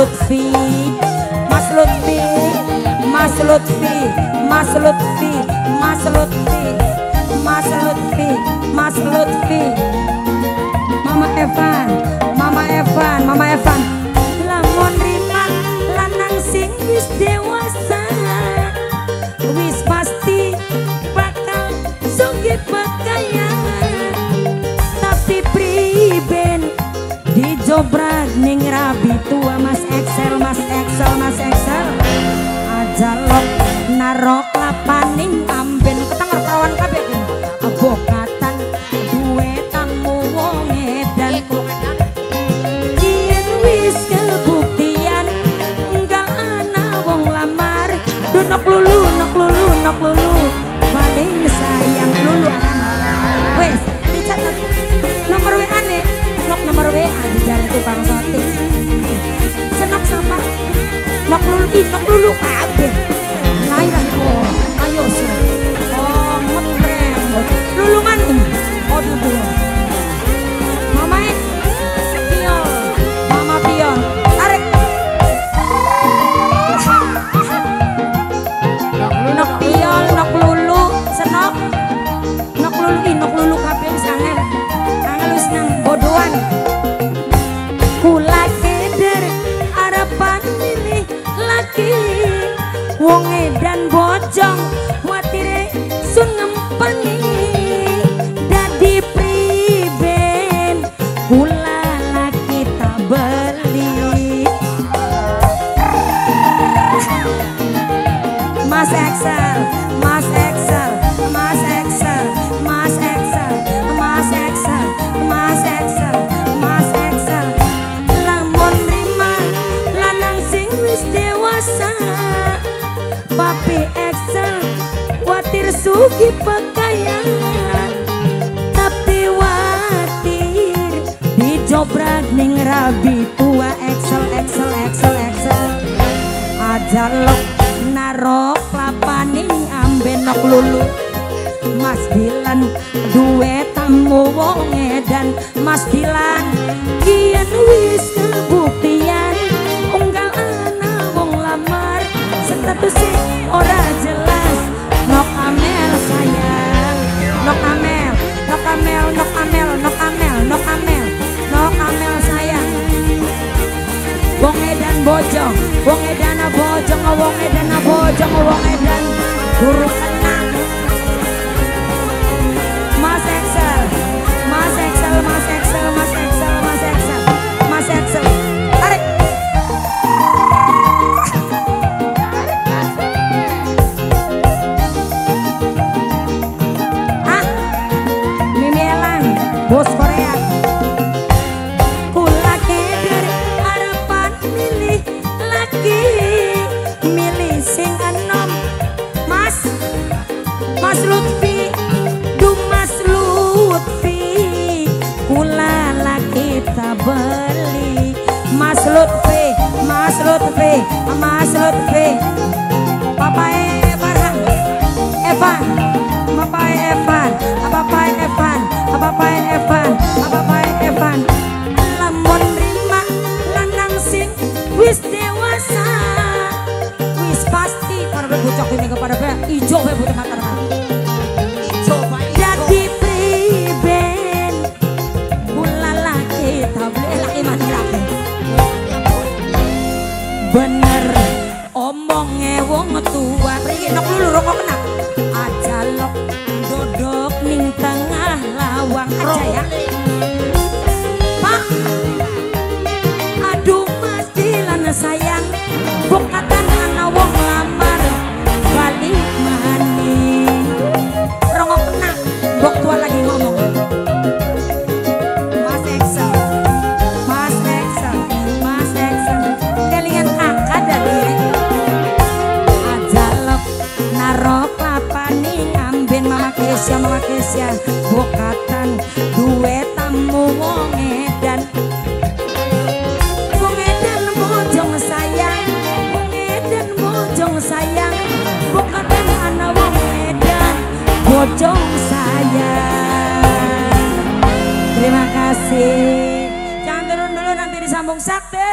Lutfi Mas Lutfi Mas Lutfi Mas Lutfi Mas Lutfi Mas Lutfi Mas Lutfi. Mama Evan Mama Evan Mama Evan. Lamun riman lanang sing wis dewasa narok lapaning amben ketengah perawan kabeh. Abokatan duwe tamu wong edan. Yen wis kebuktian enggak ana wong lamar. Duh nok lulu nok lulu nok lulu. Paling sayang lulu. Wes dicatat nomor WA nih nok nomor WA di jalan tukang sotik senok sama nok lulu nok lulu kabeh laki, wong edan bojong, watire sun ngempeni, dadi priben, kula laki tak beli. Mas Excel, pakaian. Tapi watir. Dijobrak ning rabi tua Excel Excel Excel Excel. Ajalok naro klapaning amben nok lulu. Mas Dilan duwe tamu wong edan. Mas Dilan kian wis Wong edan bojong, wong edan bojong, wong edan bojong, wong edan guru Excel, Mas Excel, Mas Excel, Mas Excel, Mama Slut Malaysia Malaysia bokatan duwe tamu wong edan wong edan mojong sayang wong edan mojong sayang. Bokatan ana wong edan mojong sayang. Terima kasih. Jangan turun dulu nanti disambung sakti.